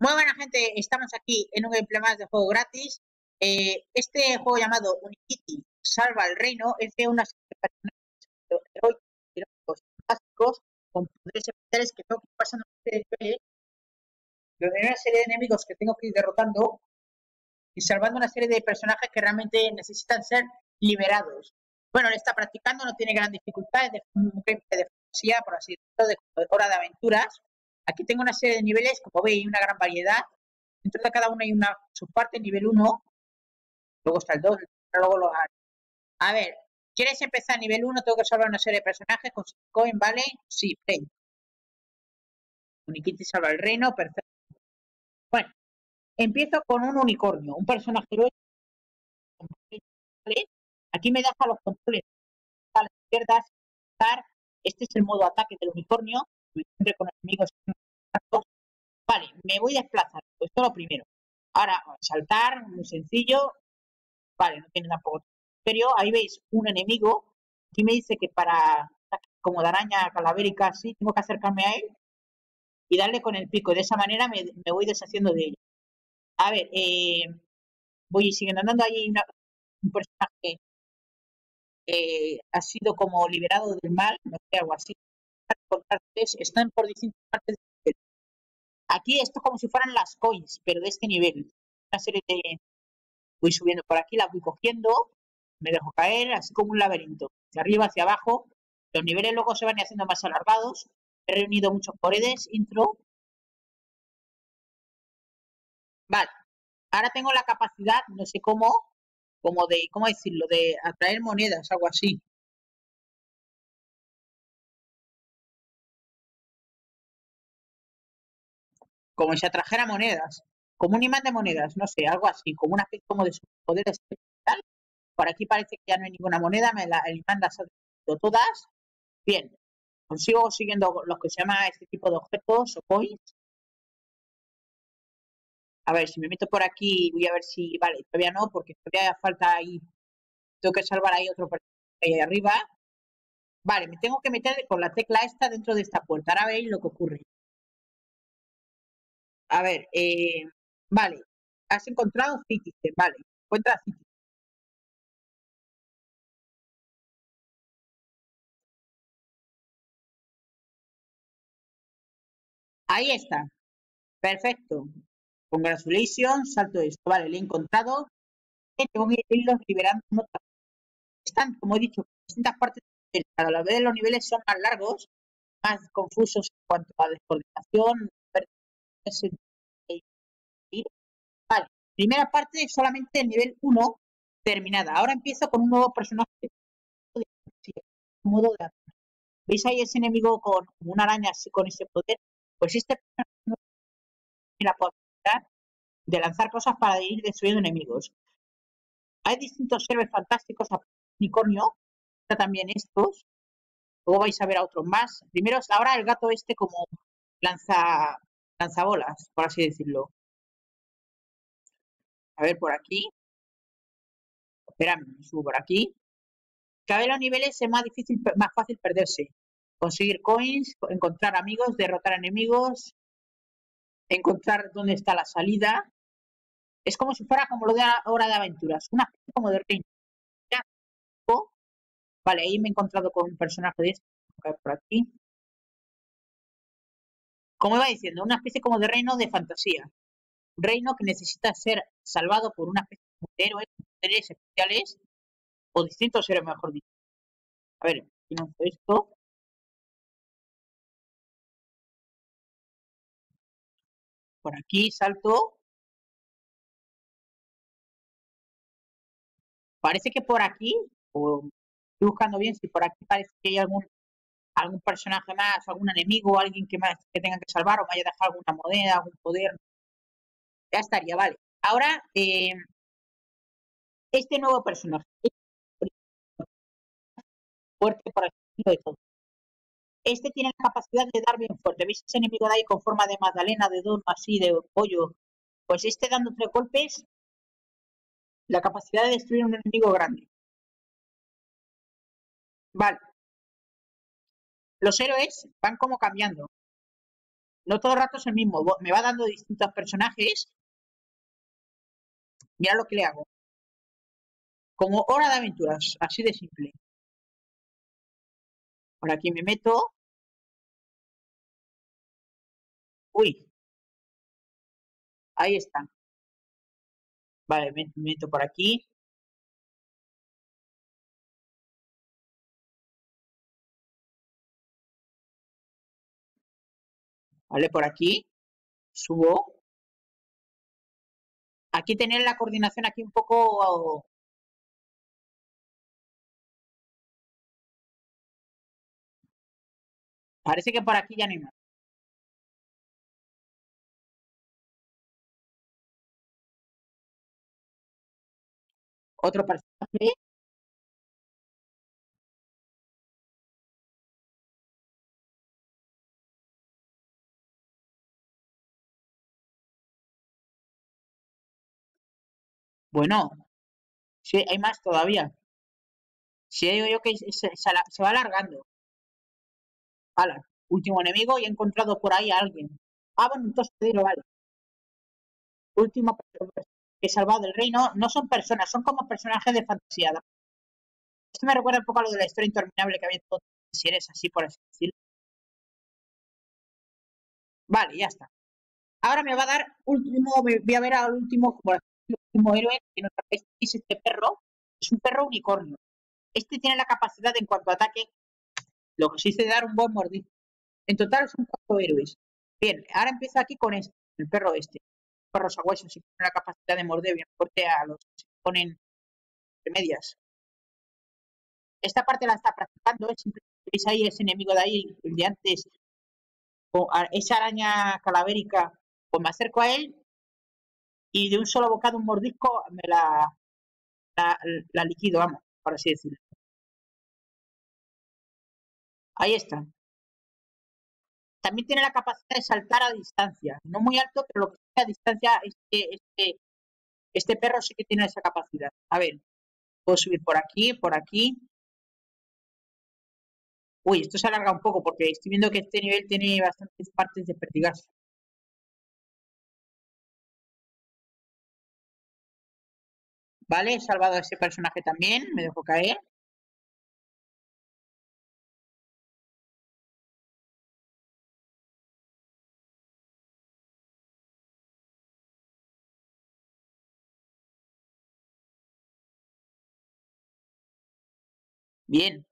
Muy buena gente, estamos aquí en un gameplay más de juego gratis. Eh, este juego llamado Unikitty Salva el Reino es de unas heroicos básicos con poderes especiales que tengo que ir pasando de donde hay una serie de enemigos que tengo que ir derrotando y salvando una serie de personajes que realmente necesitan ser liberados. Bueno, le está practicando, no tiene gran dificultad, es de un gameplay de fantasía, por así decirlo, de hora de aventuras Aquí tengo una serie de niveles, como veis, una gran variedad. Dentro de cada uno hay una subparte, nivel 1. Luego está el 2, luego los A ver, ¿quieres empezar nivel 1? Tengo que salvar una serie de personajes con coin, ¿vale? Sí, play. Unikitty salva el reino, perfecto. Bueno, empiezo con un unicornio, un personaje heroico. Aquí me deja los controles a la izquierda. Este es el modo ataque del unicornio. Con enemigos Vale, me voy a desplazar. Esto es lo primero. Ahora, saltar, muy sencillo. Vale, no tiene tampoco serio. Ahí veis un enemigo. Aquí me dice que para, como de araña calavérica, así, tengo que acercarme a él y darle con el pico. De esa manera me, voy deshaciendo de él. A ver, eh, voy siguiendo andando. Ahí un personaje que ha sido como liberado del mal, no sé, algo así. Están por distintas partes Aquí esto es como si fueran las coins, pero de este nivel. Una serie de... Voy subiendo por aquí, las voy cogiendo, me dejo caer, así como un laberinto. De arriba hacia abajo. Los niveles luego se van haciendo más alargados. He reunido muchos paredes, intro. Vale. Ahora tengo la capacidad, no sé cómo, como de, ¿cómo decirlo? De atraer monedas, algo así. Como si atrajera monedas, como un imán de monedas, no sé, algo así, como una especie como de poder especial. Por aquí parece que ya no hay ninguna moneda, me la, el imán las ha todas. Bien, consigo siguiendo lo que se llama este tipo de objetos o coins. A ver, si me meto por aquí, voy a ver si, vale, todavía no, porque todavía falta ahí, tengo que salvar ahí otro ahí arriba. Vale, me tengo que meter con la tecla esta dentro de esta puerta. Ahora veis lo que ocurre. A ver, eh, vale. Has encontrado Citizen, vale. Encuentra Citizen. Ahí está. Perfecto. Congratulations, salto esto. Vale, le he encontrado. Tengo que irlos liberando. Están, como he dicho, distintas partes. Cada la vez los niveles son más largos, más confusos en cuanto a descoordinación, Vale, primera parte solamente el nivel 1 terminada. Ahora empiezo con un nuevo personaje. ¿Veis ahí ese enemigo con una araña así con ese poder? Pues este personaje tiene la posibilidad de lanzar cosas para ir destruyendo enemigos. Hay distintos seres fantásticos, unicornio, también estos. Luego vais a ver a otros más. Primero, ahora el gato este como lanza lanzabolas, por así decirlo. A ver, por aquí. Espérame, subo por aquí. Cada vez los niveles es más difícil, más fácil perderse. Conseguir coins, encontrar amigos, derrotar enemigos, encontrar dónde está la salida. Es como si fuera como lo de hora de aventuras, una como de reino. Vale, ahí me he encontrado con un personaje de este. Por aquí como iba diciendo, una especie como de reino de fantasía. Un reino que necesita ser salvado por una especie de héroes, seres especiales, o distintos héroes, mejor dicho. A ver, financio esto. Por aquí salto. Parece que por aquí, o estoy buscando bien si por aquí parece que hay algún algún personaje más, algún enemigo, alguien que más que tenga que salvar o vaya a dejar alguna moneda, algún poder. Ya estaría, vale. Ahora, eh, este nuevo personaje. Fuerte por el estilo de todo. Este tiene la capacidad de dar bien fuerte. ¿Veis ese enemigo de ahí con forma de magdalena, de dono, así, de pollo? Pues este dando tres golpes, la capacidad de destruir un enemigo grande. Vale los héroes van como cambiando. No todo el rato es el mismo. Me va dando distintos personajes. Mira lo que le hago. Como hora de aventuras, así de simple. Por aquí me meto. Uy. Ahí está. Vale, me meto por aquí. Vale, por aquí. Subo. Aquí tener la coordinación aquí un poco Parece que por aquí ya no hay más. Otro personaje. Bueno, sí, hay más todavía. Sí, digo yo que se, va alargando. Último enemigo y he encontrado por ahí a alguien. Ah, bueno, un tostadero, vale. Último he salvado del reino. No son personas, son como personajes de fantasía. Esto me recuerda un poco a lo de la historia interminable que había todo si eres así, por así decirlo. Vale, ya está. Ahora me va a dar último, voy a ver al último, por héroe que es este perro. Es un perro unicornio. Este tiene la capacidad de, en cuanto ataque, lo que sí se dar un buen mordisco. En total son cuatro héroes. Bien, ahora empiezo aquí con este, el perro este. El perro sabueso, si tiene la capacidad de morder bien fuerte a los que se ponen de medias. Esta parte la está practicando, es veis ahí ese enemigo de ahí, el de antes, esa araña calavérica, pues me acerco a él y de un solo bocado, un mordisco, me la, la, la liquido, vamos, por así decirlo. Ahí está. También tiene la capacidad de saltar a distancia. No muy alto, pero lo que sea a distancia, este, este, este perro sí que tiene esa capacidad. A ver, puedo subir por aquí, por aquí. Uy, esto se alarga un poco porque estoy viendo que este nivel tiene bastantes partes de perdigazo. Vale, he salvado a ese personaje también, me dejo caer. Bien.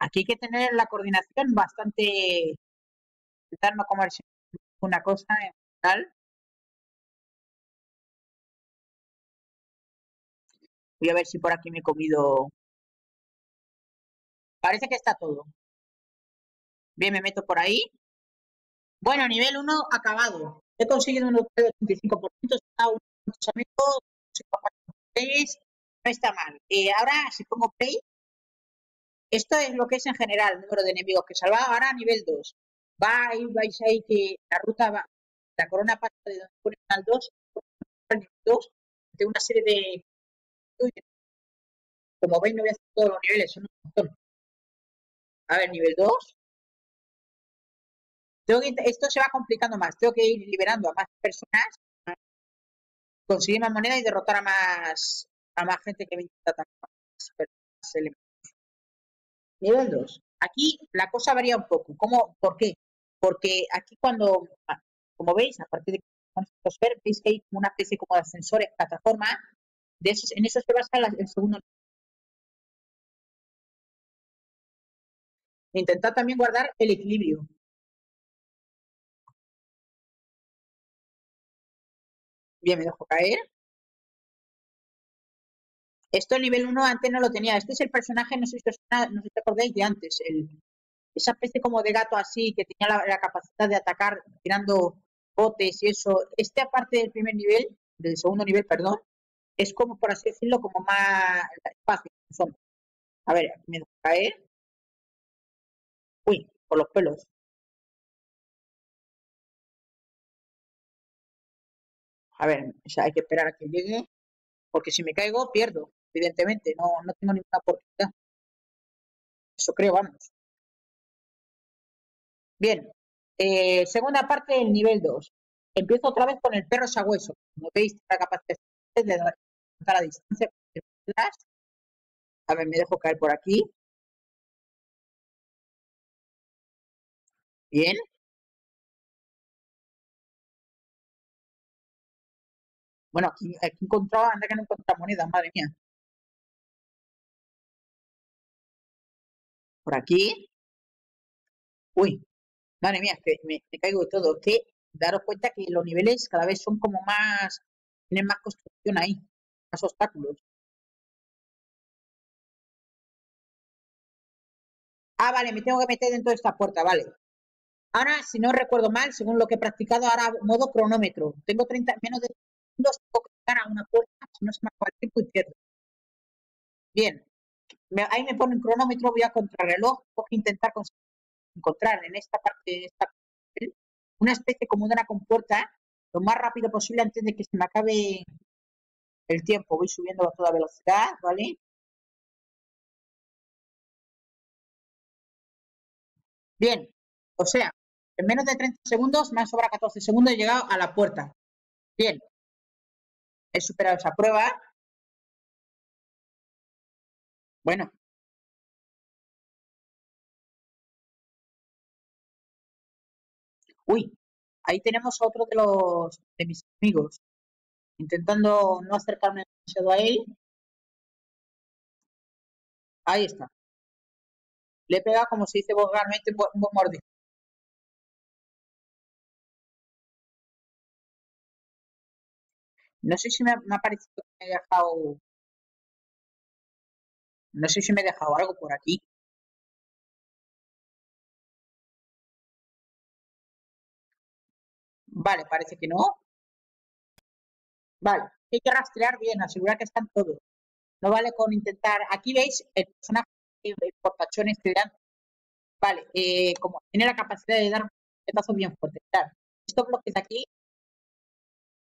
Aquí hay que tener la coordinación bastante... Intentar no comerse una cosa en tal. Voy a ver si por aquí me he comido... Parece que está todo. Bien, me meto por ahí. Bueno, nivel 1 acabado. He conseguido un 85%. Está un no está mal. Eh, ahora, si pongo play, esto es lo que es en general el número de enemigos que salva. Ahora nivel 2. Va vais ahí que la ruta va, la corona pasa de donde pone al 2 al nivel 2 de una serie de. Como veis, no voy a hacer todos los niveles, son un montón. A ver, nivel 2. esto se va complicando más. Tengo que ir liberando a más personas, conseguir más moneda y derrotar a más a más gente que me intenta. Nivel 2. Aquí la cosa varía un poco. ¿Cómo? ¿Por qué? Porque aquí cuando, ah, como veis, a partir de que veis que hay una especie como de ascensores, plataforma, de esos, en eso se basa el segundo Intentar también guardar el equilibrio. Bien, me dejo caer. Esto el nivel 1 antes no lo tenía. Este es el personaje, no sé si os, no sé acordáis de antes, el, esa especie como de gato así que tenía la, capacidad de atacar tirando botes y eso. Este aparte del primer nivel, del segundo nivel, perdón, es como, por así decirlo, como más fácil. A ver, me dejo caer. Uy, por los pelos. A ver, hay que esperar a que llegue, porque si me caigo, pierdo evidentemente, no, no tengo ninguna oportunidad. Eso creo, vamos. Bien, Eh, segunda parte del nivel 2. Empiezo otra vez con el perro sabueso. Como veis, la capacidad de dar la distancia. A ver, me dejo caer por aquí. Bien. Bueno, aquí, aquí encontraba, anda que no encontraba moneda, madre mía. Por aquí. Uy, madre mía, que me, caigo de todo. Que daros cuenta que los niveles cada vez son como más, tienen más construcción ahí, obstáculos. Ah, vale, me tengo que meter dentro de esta puerta, vale. Ahora, si no recuerdo mal, según lo que he practicado, ahora modo cronómetro. Tengo 30, menos de segundos, tengo que llegar a una puerta, si no se me acaba el y pierdo. Bien, ahí me pone un cronómetro, voy a contrarreloj, tengo que intentar encontrar en esta parte esta una especie como de una compuerta lo más rápido posible antes de que se me acabe el tiempo. Voy subiendo a toda velocidad, ¿vale? Bien, o sea, en menos de 30 segundos, más sobra 14 segundos, he llegado a la puerta. Bien, he superado esa prueba. Bueno. Uy, ahí tenemos a otro de los de mis amigos. Intentando no acercarme demasiado a él. Ahí está. Le he pegado, como se dice vulgarmente, un buen mordisco. No sé si me ha, parecido que me he dejado... No sé si me he dejado algo por aquí. Vale, parece que no. Vale, hay que rastrear bien, asegurar que están todos. No vale con intentar... Aquí veis el personaje el portachón este Vale, eh, como tiene la capacidad de dar un puñetazo bien fuerte. Claro, estos bloques de aquí,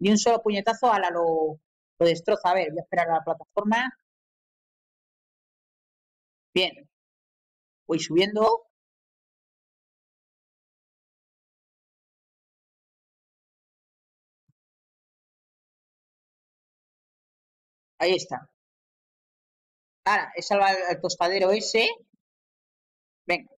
ni un solo puñetazo a lo, lo destroza. A ver, voy a esperar a la plataforma. Bien. Voy subiendo. Ahí está. Ahora, he salvado el tostadero ese. Venga.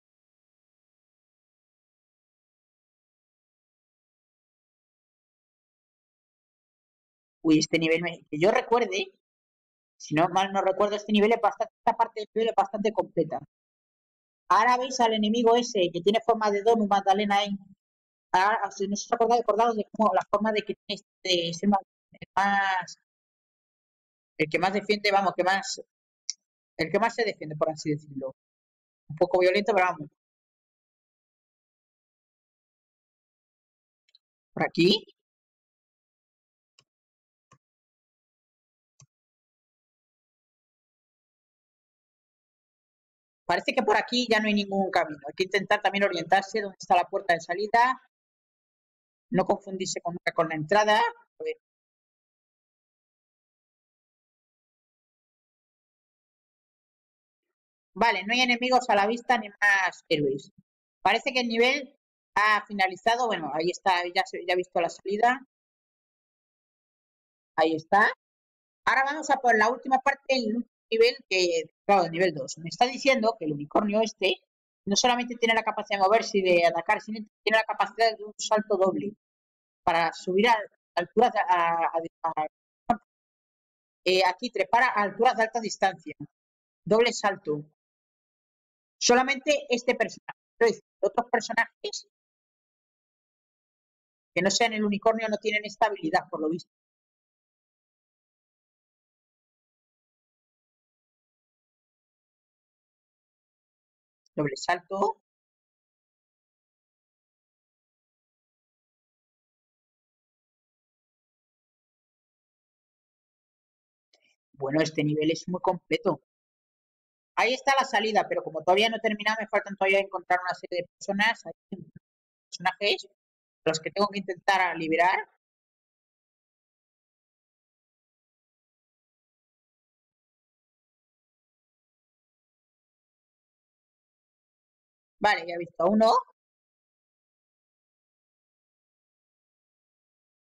Uy, este nivel, que yo recuerde, si no mal no recuerdo, este nivel es bastante, esta parte del nivel es bastante completa. Ahora veis al enemigo ese que tiene forma de donut, Magdalena ahí. Ahora, si no os acordáis, acordados de cómo la forma de que tiene este, este más, el que más defiende, vamos, que más el que más se defiende, por así decirlo. Un poco violento, pero vamos. Por aquí. Parece que por aquí ya no hay ningún camino. Hay que intentar también orientarse dónde está la puerta de salida. No confundirse con, con la entrada. A ver. Vale, no hay enemigos a la vista ni más héroes. Parece que el nivel ha finalizado. Bueno, ahí está, ya, ya he visto la salida. Ahí está. Ahora vamos a por la última parte del nivel, que, claro, el nivel 2. Me está diciendo que el unicornio este no solamente tiene la capacidad de moverse y de atacar, sino que tiene la capacidad de un salto doble para subir a alturas a, eh, aquí trepar a alturas de alta distancia. Doble salto. Solamente este personaje. Otros personajes que no sean el unicornio no tienen estabilidad, por lo visto. Doble salto. Bueno, este nivel es muy completo. Ahí está la salida, pero como todavía no he terminado, me faltan todavía encontrar una serie de personas, personajes, los que tengo que intentar liberar. Vale, ya he visto uno.